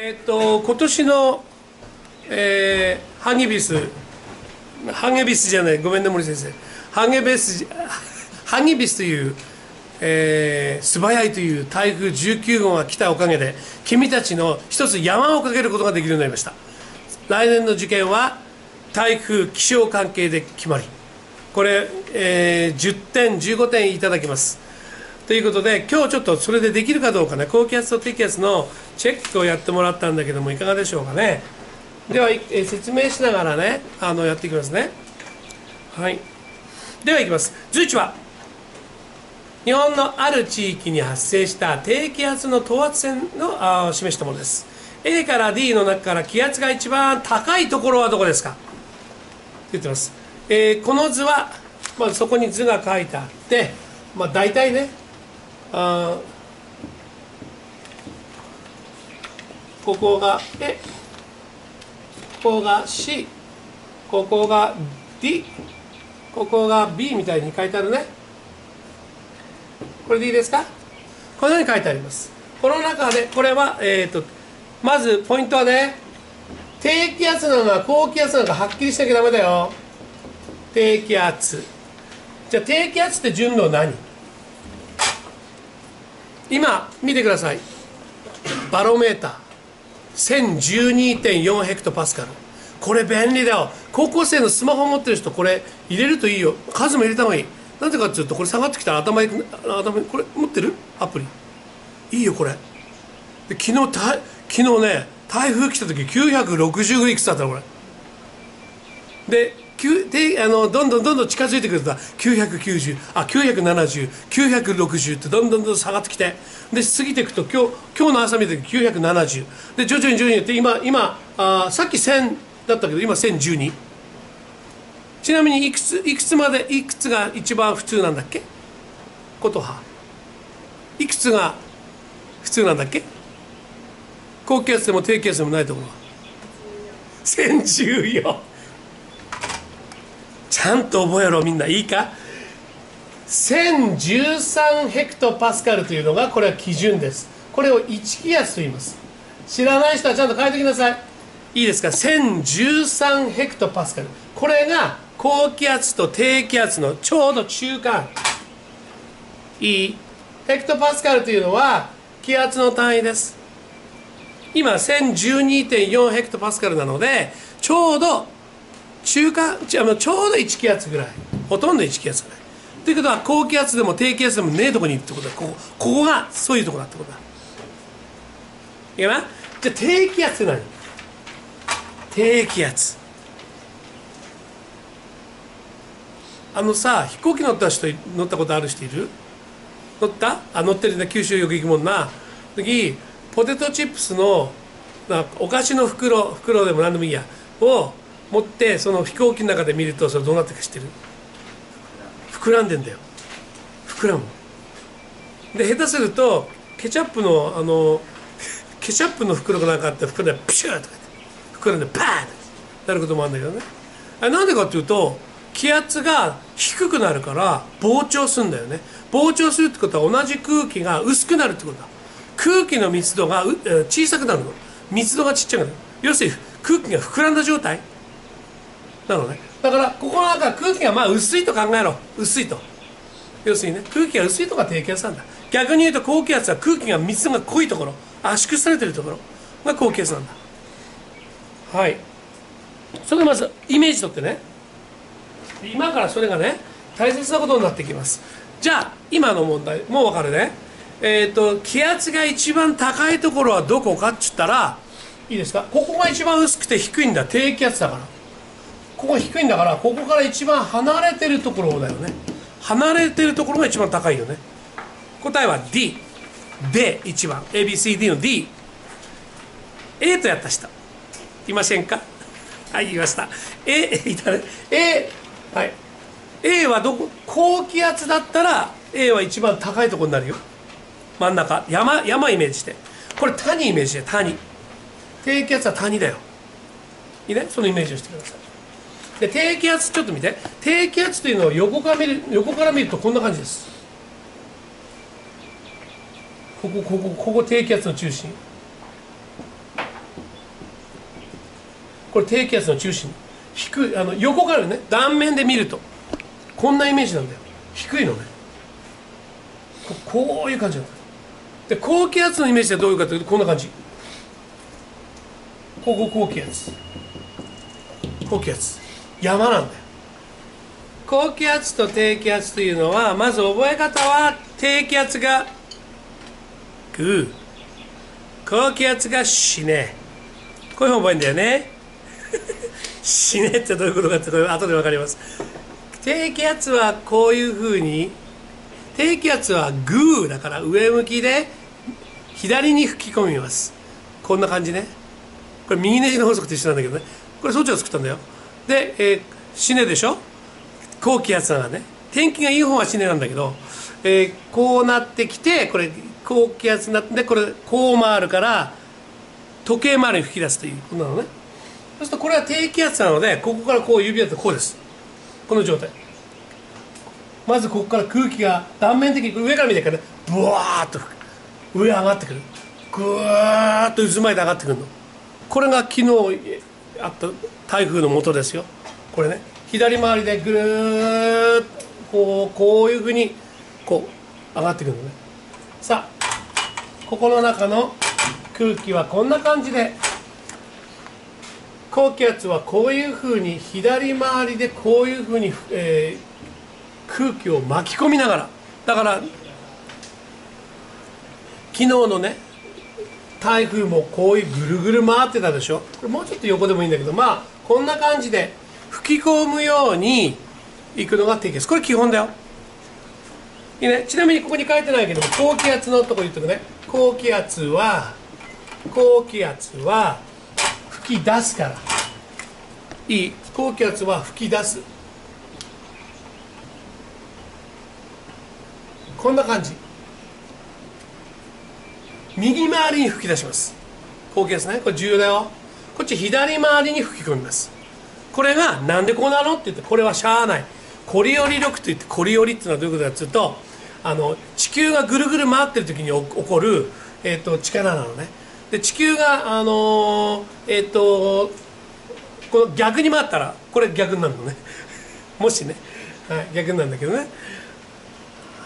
えっと今年の、えーハゲビスハゲビスじゃないごめんね森先生。ハゲビスハゲビスという、えー素早いという台風19号が来たおかげで君たちの一つ山をかけることができるようになりました。来年の受験は台風気象関係で決まり。これ、えー10点15点いただきます。ということで今日ちょっとそれでできるかどうかね高気圧と低気圧のチェックをやってもらったんだけどもいかがでしょうかね。では、え説明しながらねあのやっていきますね。はい。ではいきます。11は日本のある地域に発生した低気圧の等圧線のあ示したものです。A から D の中から気圧が一番高いところはどこですか？って言ってます、えーこの図は、まあ、そこに図が書いてあって、まあ、大体ねあここが A ここが C ここが D ここが B みたいに書いてあるね。これでいいですか？このように書いてあります。この中でこれは、えー、とまずポイントはね低気圧なのか高気圧なのかはっきりしなきゃダメだよ。低気圧。じゃあ低気圧って順路何？今見てください。バロメーター。1012.4ヘクトパスカル。これ便利だよ。高校生のスマホ持ってる人これ入れるといいよ。数も入れた方がいい。なんでかっていうとこれ下がってきたら頭に頭にこれ持ってる？アプリ。いいよこれ。で昨日た昨日ね台風来た時960ぐらいいくつだったのこれ。でであのどんどんどんどん近づいてくると990あ970960ってどんどんどんどん下がってきてで過ぎていくと今日今日の朝見た時970で徐々に徐々にやって今今あさっき1000だったけど今1012ちなみにいくついくつまでいくつが一番普通なんだっけ？ことはいくつが普通なんだっけ？高気圧でも低気圧でもないところ。は1014ちゃんと覚えろみんないいか？1013ヘクトパスカルというのがこれは基準です。これを1気圧と言います。知らない人はちゃんと書いておきなさい。いいですか？1013ヘクトパスカル。これが高気圧と低気圧のちょうど中間。いいヘクトパスカルというのは気圧の単位です。今1012.4ヘクトパスカルなのでちょうど中間ちょちょうど1気圧ぐらいほとんど1気圧ぐらい。ということは高気圧でも低気圧でもねえとこにいるってことだ。ここここがそういうとこだってことだ。いいかなじゃあ低気圧って何？低気圧。あのさ飛行機乗った人乗ったことある人いる？乗った？あ乗ってるね。九州よく行くもんな。時ポテトチップスのなお菓子の袋袋でも何でもいいや。を持ってその飛行機の中で見るとそれどうなってるか知ってる？膨らんでんだよ。膨らむ。で下手するとケチャップのあの ケチャップの袋がなんかあって袋でプシューとか膨らんでパーンってなることもあるんだけどね。あれなんでかっていうと気圧が低くなるから膨張するんだよね。膨張するってことは同じ空気が薄くなるってことだ。空気の密度が小さくなるの。密度がちっちゃくなる。要するに空気が膨らんだ状態。なのね。だからここの中空気がまあ薄いと考えろ。薄いと。要するにね空気が薄いとか低気圧なんだ。逆に言うと高気圧は空気が密度が濃いところ。圧縮されてるところが高気圧なんだ。はい。それでまずイメージとってね。今からそれがね大切なことになってきます。じゃあ今の問題もう分かるね。えっ、と気圧が一番高いところはどこかっつったらいいですか？ここが一番薄くて低いんだ。低気圧だから。ここ低いんだからここから一番離れてるところだよね。離れてるところが一番高いよね。答えは D で1番。ABCD の D A とやった人。いませんか？はい言いました。A いたね。A はい。A はどこ？高気圧だったら A は一番高いところになるよ。真ん中。山山イメージして。これ谷イメージして谷。低気圧は谷だよ。いいね？そのイメージをしてください。で低気圧ちょっと見て。低気圧というのを横から見る横から見るとこんな感じです。ここここここ低気圧の中心。これ低気圧の中心。低いあの横からね断面で見るとこんなイメージなんだよ。低いのね。こういう感じなんだ。で高気圧のイメージはどういうかというとこんな感じ。ここ高気圧。高気圧。山なんだよ。高気圧と低気圧というのはまず覚え方は低気圧がグー。高気圧が死ね。こういうふうに覚えるんだよね。死ねってどういうことかってこれ後で分かります。低気圧はこういうふうに低気圧はグーだから上向きで左に吹き込みます。こんな感じね。これ右ネジの法則と一緒なんだけどね。これそっちが作ったんだよ。で、えー、死ねでしょ？高気圧がね。天気がいい方は死ねなんだけど、えー、こうなってきてこれ高気圧になってこれこう回るから時計回りに吹き出すということなのね。そうするとこれは低気圧なのでここからこう指だとこうです。この状態。まずここから空気が断面的に上から見てからブワーッと上上がってくる。ぐーっと渦巻いて上がってくるの。これが昨日あった台風の元ですよ。これね左回りでぐるーっとこうこういうふうにこう上がってくるのね。さあここの中の空気はこんな感じで高気圧はこういうふうに左回りでこういうふうに、えー、空気を巻き込みながら。だから昨日のね台風もこういうぐるぐる回ってたでしょ？これもうちょっと横でもいいんだけどまあこんな感じで吹き込むように行くのが低気圧これ基本だよ。いいね、ちなみにここに書いてないけど高気圧のとこ言ってくね。高気圧は高気圧は吹き出すから。いい。高気圧は吹き出す。こんな感じ。右回りに吹き出します。高気圧ね。これ重要だよ。こっち左回りに吹き込みます。これがなんでこうなの？って言ってこれはしゃあない。コリオリ力といってコリオリっていうのはどういうことかっていうとあの地球がぐるぐる回ってる時に起こる、えーと、力なのね。で地球があのー、えっ、ー、とこの逆に回ったらこれ逆になるのね。もしね、はい、逆なんだけどね。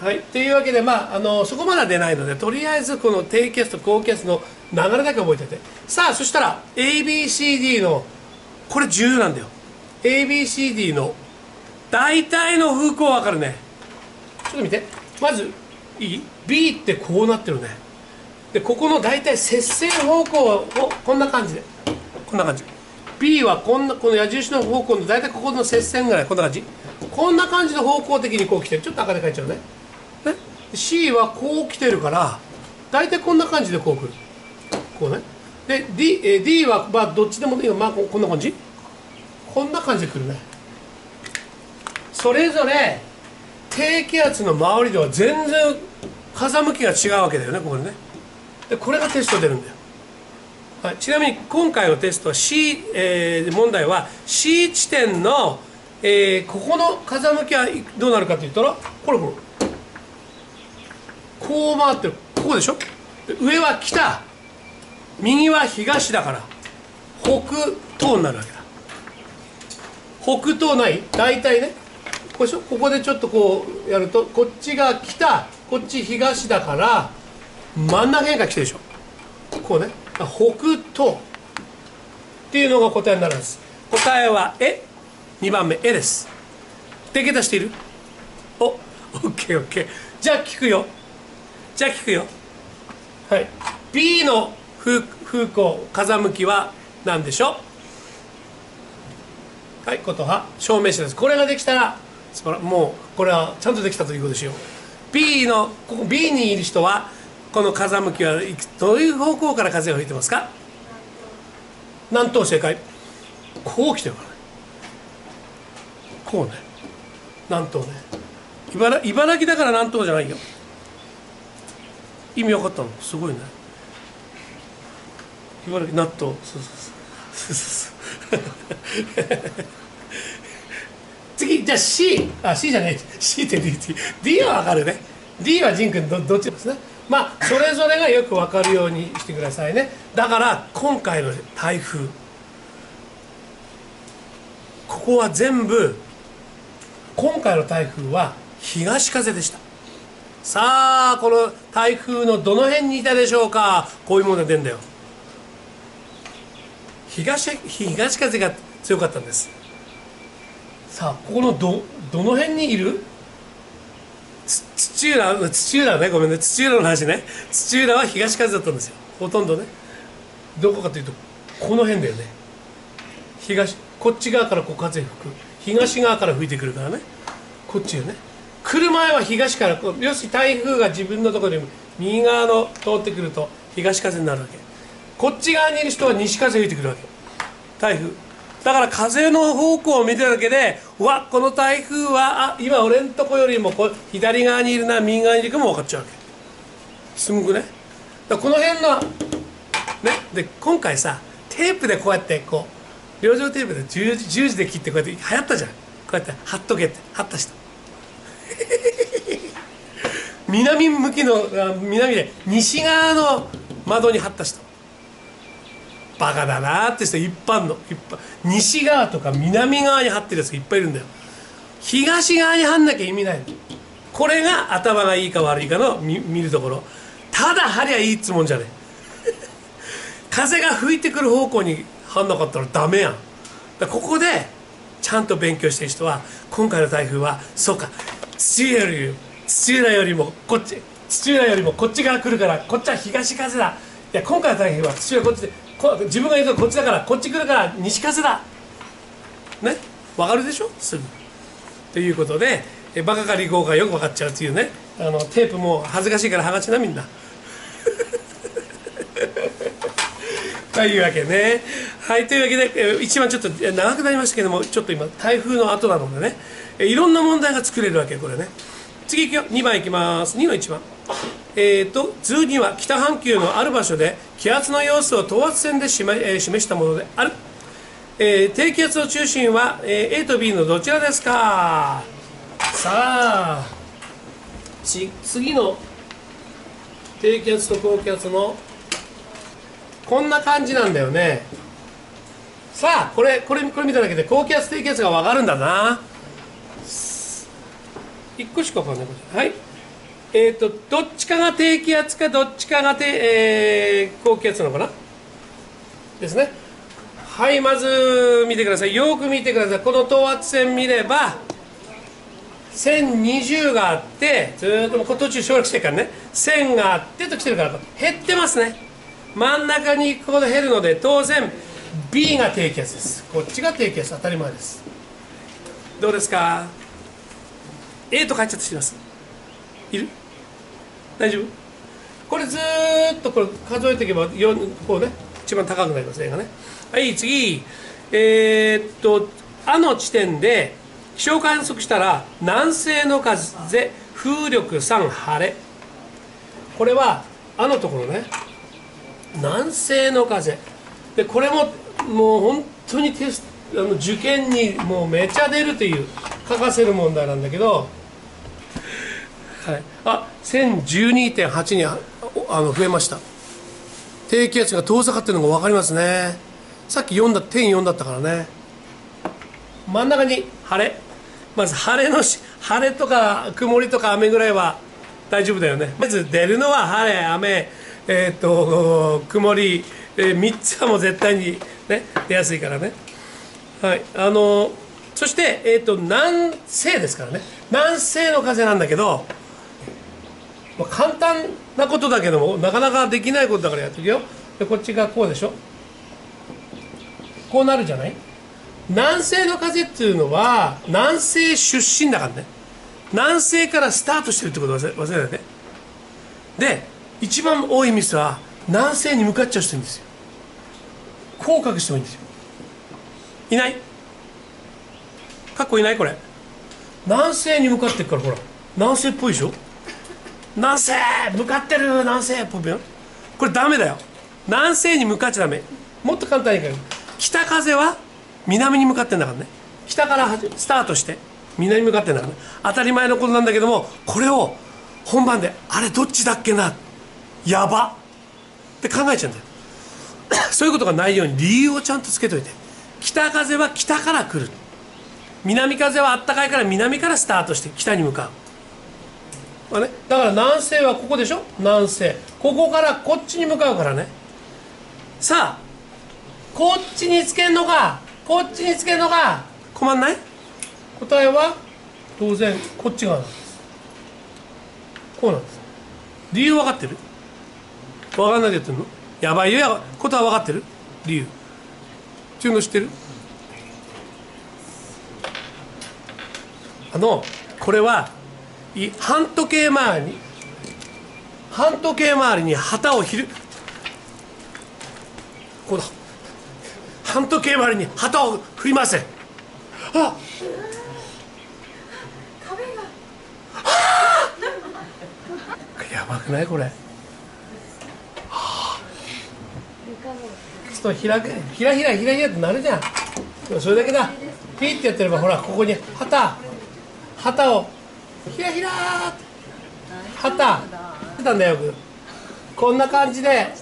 はい。というわけでまああのそこまでは出ないのでとりあえずこの低気圧と高気圧の流れだけ覚えてて。さあそしたら ABCD のこれ重要なんだよ。ABCD の大体の風向分かるね。ちょっと見て。まずいい？B ってこうなってるね。でここの大体接線方向をこんな感じで。こんな感じ。B はこんなこの矢印の方向の大体ここの接線ぐらい。こんな感じ。こんな感じで方向的にこう来てる。ちょっと赤で書いちゃうね。C はこう来てるから大体こんな感じでこう来る。こうね。で D, え D はまあどっちでもいいよまあこんな感じ？こんな感じで来るね。それぞれ低気圧の周りでは全然風向きが違うわけだよねこれね。でこれがテスト出るんだよ、はい、ちなみに今回のテストは C、えー、問題は C 地点の、えー、ここの風向きはどうなるかというとこれこれ。こう回ってる。ここでしょ？上は北右は東だから北東になるわけだ。北東ない？大体ね。ここここでちょっとこうやるとこっちが北こっち東だから真ん中辺が来てるでしょ？こうね。北東。っていうのが答えになるんです。答えはえ？2番目。えです。できたしている？おオッケーオッケー。じゃあ聞くよ。じゃあ聞くよ。はい。B の風風向風向きは何でしょう？はいことは？証明書です。これができたらもうこれはちゃんとできたということですよ B のここ B にいる人はこの風向きはどういう方向から風が吹いてますか？南東正解？こう来てるからね。こうね。南東ね。茨茨城だから南東じゃないよ意味分かったの？すごいね。茨城納豆。そうそうそう。次じゃあ C あ C じゃない。C って D, D は分かるね。D は仁君どどっちですね？まあそれぞれがよく分かるようにしてくださいね。だから今回の台風。ここは全部今回の台風は東風でした。さあこの台風のどの辺にいたでしょうか？こういうものが出るんだよ。東東風が強かったんです。さあここのどどの辺にいる？土浦土浦ねごめんね。土浦の話ね。土浦は東風だったんですよ。ほとんどね。どこかというとこの辺だよね。東こっち側からこう風吹く。東側から吹いてくるからね。こっちよね。来る前は東から要するに台風が自分のところに右側の通ってくると東風になるわけ。こっち側にいる人は西風吹いてくるわけ。台風。だから風の方向を見てるだけでうわこの台風はあ今俺んとこよりもこ左側にいるな右側にいるかも分かっちゃうわけ。すぐくね。だこの辺のねで今回さテープでこうやってこう両状テープで十字十字で切ってこうやって流行ったじゃん。こうやって貼っとけって貼った人。南向きの南で西側の窓に貼った人。バカだなって人一般の一般。西側とか南側に貼ってるやつがいっぱいいるんだよ。東側に貼んなきゃ意味ないこれが頭がいいか悪いかの見見るところ。ただ貼りゃいいっつもんじゃねえ。風が吹いてくる方向に貼んなかったらダメやん。ここでちゃんと勉強してる人は今回の台風はそうか。土浦より土浦よりもこっち土浦よりもこっち側来るからこっちは東風だ。いや今回の台風は土浦こっちでこ自分が言うとこっちだからこっち来るから西風だ。ね？わかるでしょ？すぐ。ということでえバカか利口かよく分かっちゃうっていうね。あのテープも恥ずかしいから剥がしなみんな。というわけね。はいというわけで一番ちょっと長くなりましたけどもちょっと今台風の後なのでね。いろんな問題が作れるわけこれね。次いくよ。2番いきます。2の1番。えーと、図には北半球のある場所で気圧の様子を等圧線で示,、えー、示したものである、えー、低気圧の中心は、えー、A と B のどちらですか？さあ次の低気圧と高気圧のこんな感じなんだよね。さあこれこれこれ見ただけで高気圧低気圧が分かるんだな。1個しか分かんないはい。えっ、ー、とどっちかが低気圧かどっちかが低、えー、高気圧なのかな？ですね。はいまず見てください。よく見てください。この等圧線見れば1020があってずっと途中省略してるからね。1000があってと来てるから減ってますね。真ん中に行くほど減るので当然 B が低気圧です。こっちが低気圧当たり前です。どうですか？A と書いちゃってします。いる？大丈夫？これずっとこれ数えていけばこうね一番高くなりますねがね。はい次。えー、っと「あ」の地点で気象観測したら南西の風風力3晴れ。これは「あ」のところね。南西の風。でこれももう本当にテストあの受験にもうめちゃ出るという書かせる問題なんだけどはい、あ1012.8にあの増えました。低気圧が遠ざかってるのが分かりますね。さっき4だ点4だったからね。真ん中に晴れ。まず晴れのし晴れとか曇りとか雨ぐらいは大丈夫だよね。まず出るのは晴れ。雨えー、っと曇り、えー、3つはもう絶対に、ね、出やすいからね。はい。あのそして、えー、っと南西ですからね。南西の風なんだけどまあ、簡単なことだけどもなかなかできないことだからやっていくよ。でこっちがこうでしょ。こうなるじゃない？南西の風っていうのは南西出身だからね。南西からスタートしてるってこと忘れ忘れないで。で一番多いミスは南西に向かっちゃう人いるんですよ。こう書く人もいいんですよ。いない？かっこいない？これ。南西に向かってるからほら南西っぽいでしょ？南西向かってる南西ポピョン。これダメだよ。南西に向かっちゃダメ。もっと簡単に言う。北風は南に向かってんだからね。北からスタートして南に向かってんだからね。当たり前のことなんだけどもこれを本番であれどっちだっけな？やば。って考えちゃうんだよ。そういうことがないように理由をちゃんとつけといて。北風は北から来る。南風はあったかいから南からスタートして北に向かう、まあね、だから南西はここでしょ？南西。ここからこっちに向かうからね。さあこっちにつけんのかこっちにつけんのか困んない？答えは当然こっち側なんです。こうなんです。理由分かってる？分かんないで言ってんの？やばいよことは分かってる？理由。っていうの知ってる？あのこれは半時計回り。に半時計回りに旗をひる。こうだ半時計回りに旗を振りません。あやばくないこれ、はあ、ちょっとひらひらひらひらひらってなるじゃん。それだけだ。ピッてやってればほらここに旗。旗を。ひらひら旗って。たんだよこんな感じで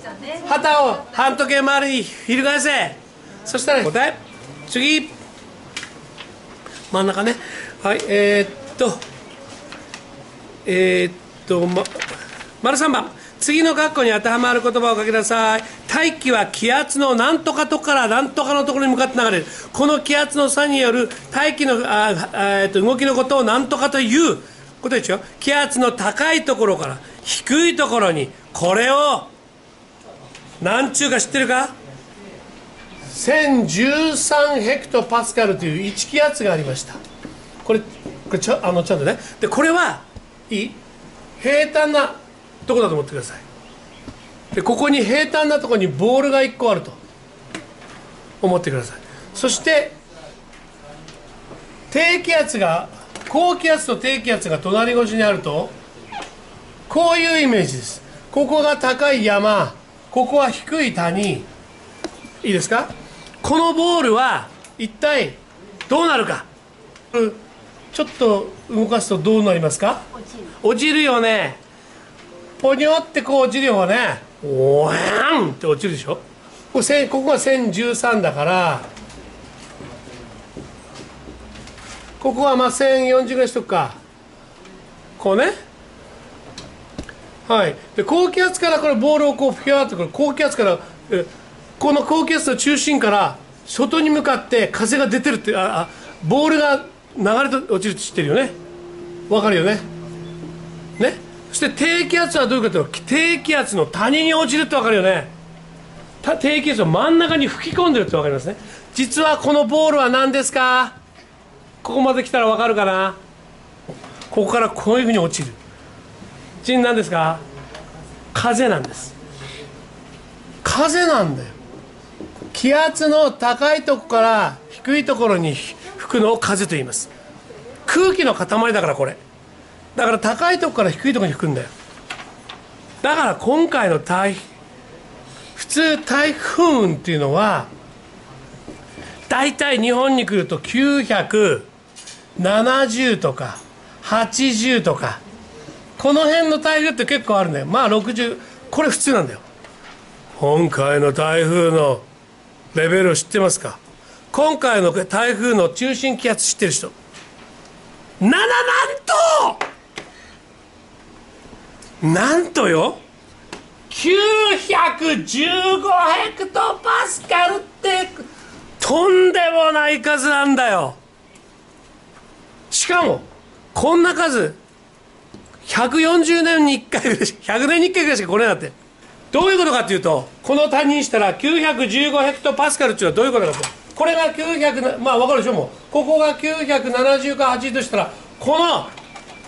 旗を半時計回りに翻せ。そしたら答え。次。真ん中ね。はいえー、っと。えー、っとま丸3番。次の括弧に当てはまる言葉を書きなさい。大気は気圧の何とかとから何とかのところに向かって流れる。この気圧の差による大気のああ、えっと動きのことを何とかという。ことですよ気圧の高いところから低いところにこれを何ちゅうか知ってるか？1013ヘクトパスカルという1気圧がありました。これこれちゃあのちゃんとね。でこれはいい平坦なとこだと思ってください。でここに平坦なところにボールが1個あると思ってください。そして低気圧が高気圧と低気圧が隣越しにあるとこういうイメージです。ここが高い山ここは低い谷。いいですか？このボールは一体どうなるか？ちょっと動かすとどうなりますか？落ちる。よね。ポニョってこう落ちるよね。おーんって落ちるでしょ？こここが1013だからここはまあ1040ぐらいしとくか。こうね。はい。で高気圧からこれボールをこうフィアーってこれ高気圧からこの高気圧の中心から外に向かって風が出てるってああボールが流れて落ちるって知ってるよね。わかるよね。ね。そして低気圧はどういうかと？いうと低気圧の谷に落ちるってわかるよね。低気圧を真ん中に吹き込んでるってわかりますね。実はこのボールは何ですか？ここまで来たらわかるかな？ここからこういうふうに落ちる。ち何ですか？風なんです。風なんだよ。気圧の高いとこから低いところに吹くのを風と言います。空気の塊だからこれ。だから高いとこから低いとこに吹くんだよ。だから今回の台普通台風雲っていうのは大体日本に来ると900 70とか80とかこの辺の台風って結構あるんだよ。まあ60これ普通なんだよ。今回の台風のレベルを知ってますか？今回の台風の中心気圧知ってる人。7なんとなんとよ915ヘクトパスカルってとんでもない数なんだよ。しかもこんな数140年に1回ぐらい100年に1回ぐらいしか来れなかった。どういうことかっていうとこの単にしたら915ヘクトパスカルっていうのはどういうことかと。これが900まあ分かるでしょもう。ここが970か8としたらこの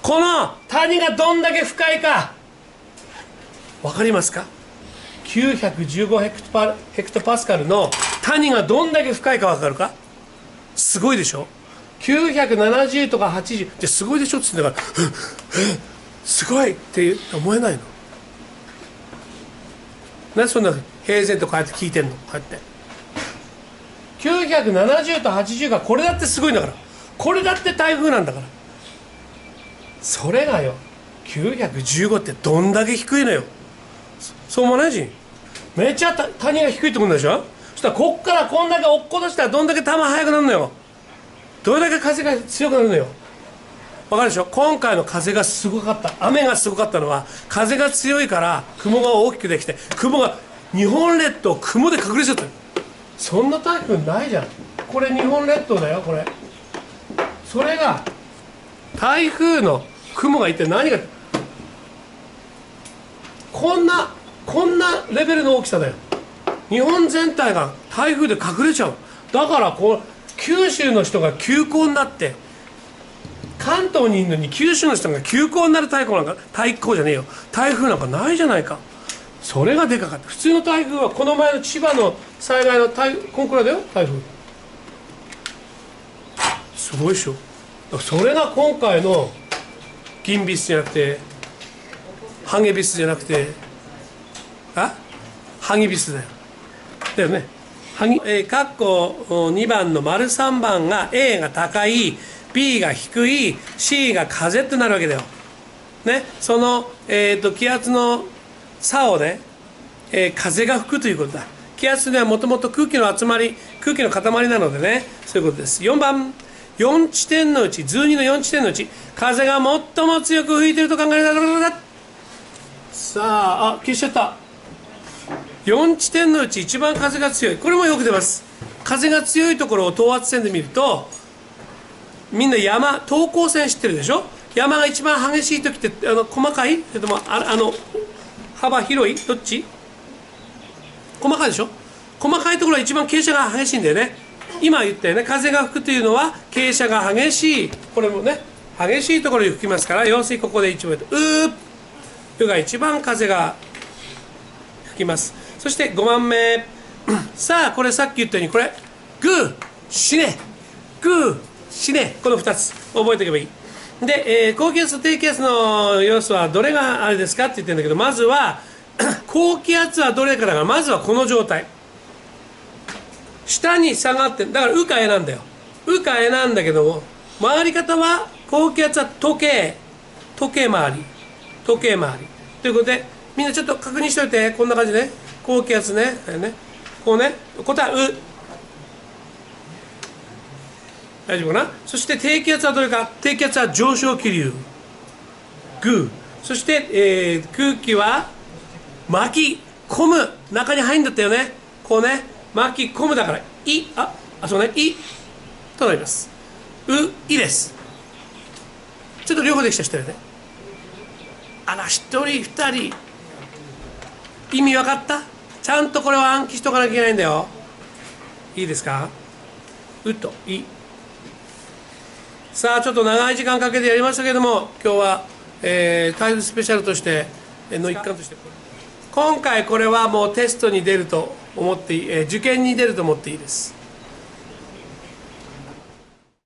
この谷がどんだけ深いか。分かりますか？915ヘクトパヘクトパスカルの谷がどんだけ深いか分かるか？すごいでしょ？970とか80ってすごいでしょっつってんだから すごいって思えないの。なそんな平然とこうやって聞いてんの？こうやって。970と80がこれだってすごいんだから。これだって台風なんだから。それがよ915ってどんだけ低いのよ。そう思わない？しめちゃ谷が低いと思うんでしょ？そしたらこっからこんだけ落っことしたらどんだけ球速くなるのよ。どれだけ風が強くなるのよ。わかるでしょ？今回の風がすごかった。雨がすごかったのは風が強いから雲が大きくできて雲が日本列島雲で隠れちゃった。そんな台風ないじゃん。これ日本列島だよこれ。それが台風の雲がいて何がこんなこんなレベルの大きさだよ。日本全体が台風で隠れちゃう。だからこう九州の人が休校になって関東にいるのに九州の人が休校になる台風なんか台風じゃねえよ。台風なんかないじゃないか。それがでかかった。普通の台風はこの前の千葉の災害の台こんくらいだよ台風。すごいでしょ。それが今回の銀ビスじゃなくてハゲビスじゃなくてあ？ハギビスだよ。だよね。えー、かっこ2番の丸3番が A が高い B が低い C が風ってなるわけだよ。ねその、えーと、気圧の差をね、えー、風が吹くということだ。気圧ではもともと空気の集まり空気の塊なのでねそういうことです。4番4地点のうち図2の4地点のうち風が最も強く吹いてると考えられるさああ消しちゃった。4地点のうち一番風が強い。これもよく出ます。風が強いところを等圧線で見るとみんな山等高線知ってるでしょ？山が一番激しい時ってあの細かい？それともああの幅広い？どっち？細かいでしょ？細かいところは一番傾斜が激しいんだよね。今言ったよね。風が吹くというのは傾斜が激しい。これもね激しいところに吹きますから要するにここで一番うーうが一番風が吹きます。そして5番目。さあこれさっき言ったようにこれ。グー死ねグー死ねこの2つ。覚えておけばいい。で、えー、高気圧と低気圧の様子はどれがあれですかって言ってるんだけどまずは 高気圧はどれかだからまずはこの状態。下に下がってだからうかえなんだよ。うかえなんだけども回り方は高気圧は時計。時計回り。時計回り。ということでみんなちょっと確認しておいて。こんな感じね。高気圧ね。ね。こうね。答えう。大丈夫かな？そして低気圧はどれか？低気圧は上昇気流。グーそして、えー、空気は巻き込む。中に入るんだったよね。こうね。巻き込むだから「い」ああそうね「い」となります「う」「い」です。ちょっと両方できた人よね。あら一人二人。意味分かった？ちゃんとこれは暗記しとかなきゃいけないんだよ。いいですか？うと。いい。さあちょっと長い時間かけてやりましたけども今日は、えー、台風スペシャルとしての一環として。今回これはもうテストに出ると思っていい、えー、受験に出ると思っていいです。